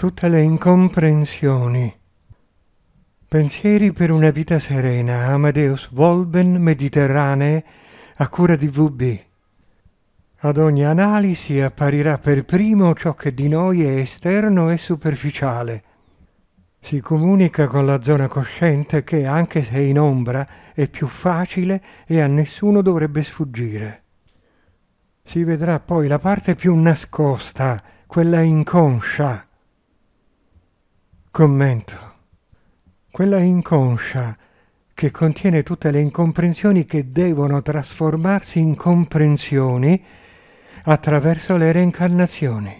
tutte le incomprensioni. Pensieri per una vita serena, Amadeus Volben Mediterranee, a cura di VB. Ad ogni analisi apparirà per primo ciò che di noi è esterno e superficiale. Si comunica con la zona cosciente che, anche se in ombra, è più facile e a nessuno dovrebbe sfuggire. Si vedrà poi la parte più nascosta, quella inconscia, Commento. Quella inconscia che contiene tutte le incomprensioni che devono trasformarsi in comprensioni attraverso le reincarnazioni.